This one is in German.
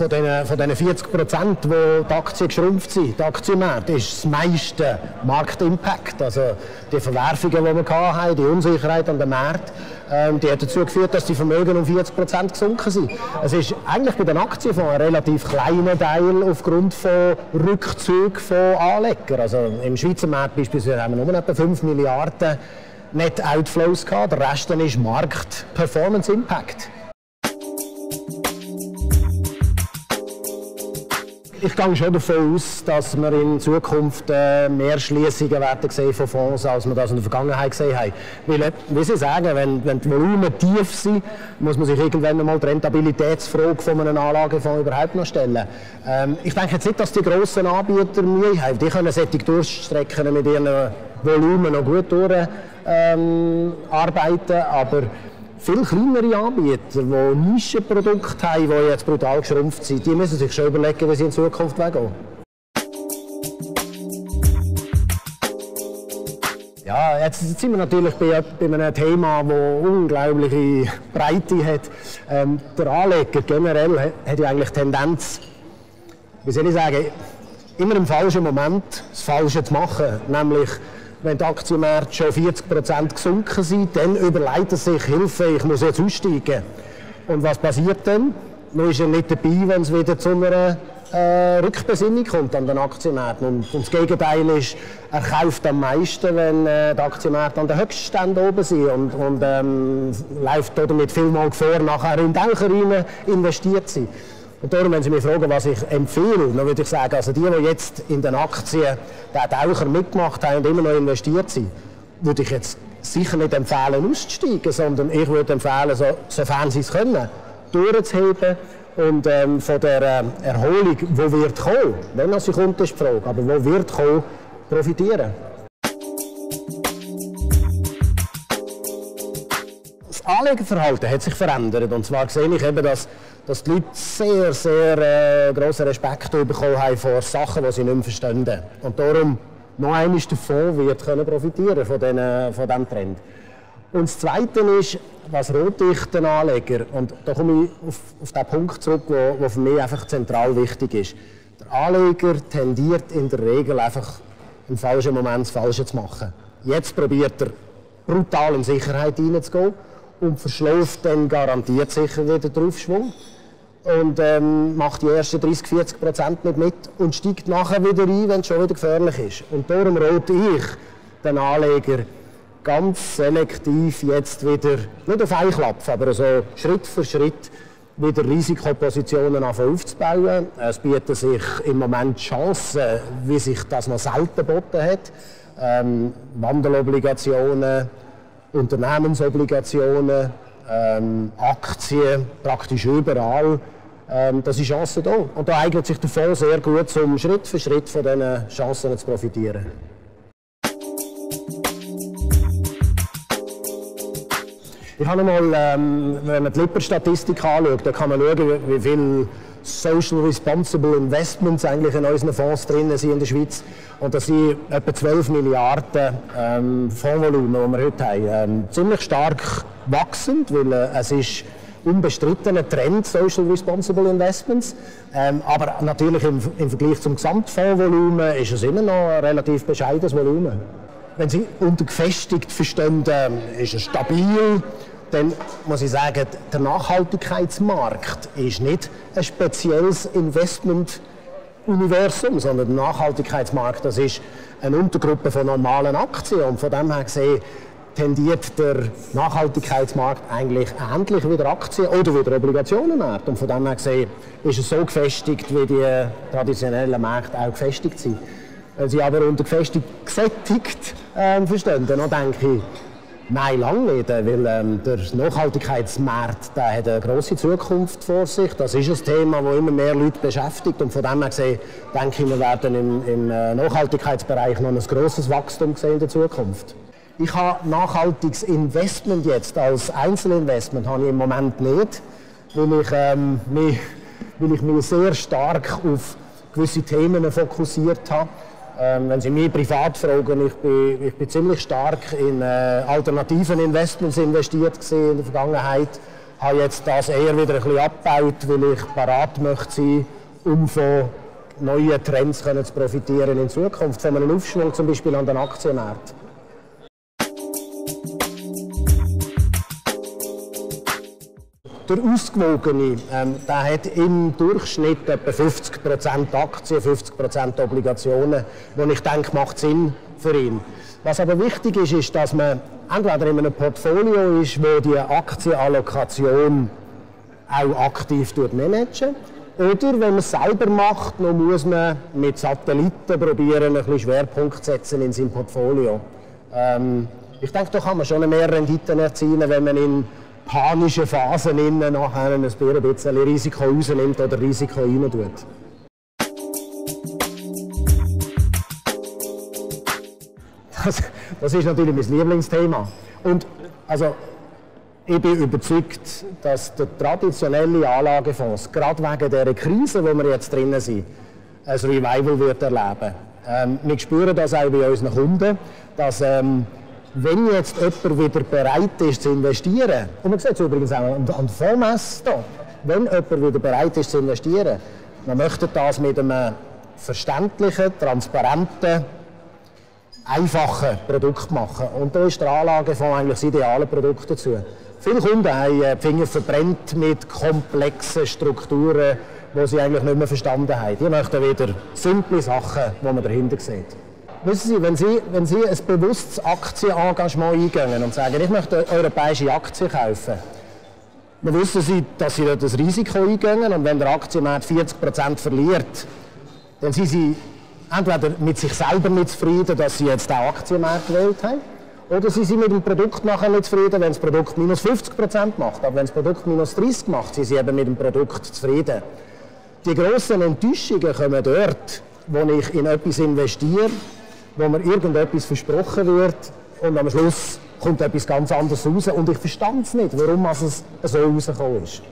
von den, von den 40 Prozent, wo die Aktien geschrumpft sind, die Aktienmärkte, ist das meiste Marktimpact. Also die Verwerfungen, die wir hatten, die Unsicherheit an den Märkten, ähm, die hat dazu geführt, dass die Vermögen um 40 Prozent gesunken sind. Es ist eigentlich bei den Aktienfonds ein relativ kleiner Teil aufgrund von Rückzügen von Anlegern. Also im Schweizer Markt beispielsweise haben wir nur etwa 5 Milliarden Net Outflows gehabt. Der Rest ist Markt ich gehe schon davon aus, dass wir in Zukunft äh, mehr Schließungen werden sehen von Fonds, als wir das in der Vergangenheit gesehen haben. Weil, äh, wie Sie sagen, wenn, wenn die Volumen tief sind, muss man sich irgendwann einmal die Rentabilitätsfrage von einem Anlagefonds überhaupt noch stellen. Ähm, ich denke jetzt nicht, dass die grossen Anbieter Mühe haben. Die können solche Durchstrecken mit ihren Volumen noch gut durcharbeiten, ähm, aber viele kleinere Anbieter, die Nischenprodukte haben, die jetzt brutal geschrumpft sind, die müssen sich schon überlegen, wie sie in Zukunft weggehen. Ja, jetzt sind wir natürlich bei, einem Thema, das unglaubliche Breite hat. Ähm, der Anleger generell hat ja eigentlich Tendenz, wie soll ich sagen, immer im falschen Moment das Falsche zu machen. Nämlich wenn die Aktienmärkte schon 40 Prozent gesunken sind, dann überlegt er sich, Hilfe, ich muss jetzt aussteigen. Und was passiert dann? Nun ist er nicht dabei, wenn es wieder zu einer äh, Rückbesinnung kommt an den Aktienmärkten. Und, und, das Gegenteil ist, er kauft am meisten, wenn äh, die Aktienmärkte an den Höchstständen oben sind und, und ähm, läuft damit vielmal Gefahr, nachher in Taucher rein investiert sind. Und darum, wenn Sie mich fragen, was ich empfehle, dann würde ich sagen, also die, die jetzt in den Aktien den Taucher mitgemacht haben und immer noch investiert sind, würde ich jetzt sicher nicht empfehlen, auszusteigen, sondern ich würde empfehlen, so, sofern Sie es können, durchzuheben und ähm, von der äh, Erholung, wo wird kommen, wenn sie kommt, ist die Frage, aber wo wird kommen, profitieren. Das Anlegerverhalten hat sich verändert und zwar sehe ich eben, dass dass die Leute sehr, sehr äh, grossen Respekt bekommen haben vor Sachen, die sie nicht mehr verstehen. Und darum noch der Fonds wird können profitieren von, den, von diesem Trend. Und das Zweite ist, was Rotdichtenanleger, und da komme ich auf, auf den Punkt zurück, der für mich einfach zentral wichtig ist. Der Anleger tendiert in der Regel einfach im falschen Moment das Falsche zu machen. Jetzt probiert er brutal in Sicherheit hineinzugehen und verschläft dann garantiert sicher wieder den Aufschwung und ähm, macht die ersten 30, 40 Prozent nicht mit und steigt nachher wieder ein, wenn es schon wieder gefährlich ist. Und darum rate ich den Anleger ganz selektiv jetzt wieder, nicht auf einen Klapp, aber so Schritt für Schritt wieder Risikopositionen aufzubauen. Es bieten sich im Moment Chancen, wie sich das noch selten geboten hat. Ähm, Wandelobligationen, Unternehmensobligationen, ähm, Aktien, praktisch überall. Ähm, das ist Chance da. Und da eignet sich der Fonds sehr gut, um Schritt für Schritt von diesen Chancen zu profitieren. Ich habe mal, ähm, wenn man die Lipper-Statistik anschaut, dann kann man schauen, wie viel Social Responsible Investments eigentlich in unseren Fonds drin sind in der Schweiz. Und das sind etwa 12 Milliarden ähm, Fondsvolumen, die wir heute haben. Ähm, ziemlich stark wachsend, weil äh, es ist unbestrittener Trend Social Responsible Investments. Ähm, aber natürlich im, im, Vergleich zum Gesamtfondsvolumen ist es immer noch ein relativ bescheidenes Volumen. Wenn Sie unter gefestigt verstehen, ähm, ist es stabil, dann muss ich sagen, der Nachhaltigkeitsmarkt ist nicht ein spezielles Investmentuniversum, sondern der Nachhaltigkeitsmarkt das ist eine Untergruppe von normalen Aktien und von dem her gesehen tendiert der Nachhaltigkeitsmarkt eigentlich ähnlich wie der Aktien- oder wie der Obligationenmarkt. Und von dem her gesehen ist es so gefestigt, wie die traditionellen Märkte auch gefestigt sind. Wenn Sie aber unter gefestigt gesättigt äh, verstehen, dann denke ich, Nein, lange nicht, weil ähm, der Nachhaltigkeitsmarkt der hat eine grosse Zukunft vor sich. Das ist ein Thema, das immer mehr Leute beschäftigt und von dem her gesehen, denke ich, wir werden im, im äh, Nachhaltigkeitsbereich noch ein grosses Wachstum sehen in der Zukunft. Ich habe nachhaltiges Investment jetzt als Einzelinvestment habe ich im Moment nicht, weil ich, ähm, mich, weil ich mich sehr stark auf gewisse Themen fokussiert habe. Ähm, wenn Sie mich privat fragen, ich bin, ich bin ziemlich stark in äh, alternativen Investments investiert in der Vergangenheit. habe jetzt das eher wieder ein bisschen abgebaut, weil ich parat möchte sein, um von neuen Trends können zu profitieren in Zukunft, von einem Aufschwung zum Beispiel an den Aktienmärkten. Der Ausgewogene ähm, der hat im Durchschnitt etwa 50% Aktien, 50% Obligationen, wo ich denke, macht Sinn für ihn. Was aber wichtig ist, ist, dass man entweder in einem Portfolio ist, wo die Aktienallokation auch aktiv managen oder wenn man es selber macht, dann muss man mit Satelliten probieren, ein bisschen Schwerpunkt setzen in seinem Portfolio. Ähm, ich denke, da kann man schon mehr Renditen erzielen, wenn man in panischen Phasen innen nachher ein bisschen Risiko rausnimmt oder Risiko rein tut. Das, das ist natürlich mein Lieblingsthema. Und also, ich bin überzeugt, dass der traditionelle Anlagefonds, gerade wegen der Krise, wo wir jetzt drinnen sind, ein Revival wird erleben. Ähm, wir spüren das auch bei unseren Kunden, dass ähm, wenn jetzt jemand wieder bereit ist zu investieren, und man sieht es übrigens auch an der Fondsmesse wenn jemand wieder bereit ist zu investieren, man möchte das mit einem verständlichen, transparenten, einfachen Produkt machen. Und da ist der Anlagefonds eigentlich das ideale Produkt dazu. Viele Kunden haben die Finger verbrennt mit komplexen Strukturen, die sie eigentlich nicht mehr verstanden haben. Die möchten wieder simple Sachen, die man dahinter sieht. Wissen Sie, wenn Sie, wenn Sie ein bewusstes Aktienengagement eingehen und sagen, ich möchte europäische Aktien kaufen, dann wissen Sie, dass Sie dort das Risiko eingehen und wenn der Aktienmarkt 40% verliert, dann sind Sie entweder mit sich selber nicht zufrieden, dass Sie jetzt den Aktienmarkt gewählt haben, oder Sie sind mit dem Produkt nachher nicht zufrieden, wenn das Produkt minus 50% macht. Aber wenn das Produkt minus 30 macht, sind Sie eben mit dem Produkt zufrieden. Die grossen Enttäuschungen kommen dort, wo ich in etwas investiere, wo mir irgendetwas versprochen wird und am Schluss kommt etwas ganz anderes raus und ich verstand es nicht, warum es so rausgekommen ist.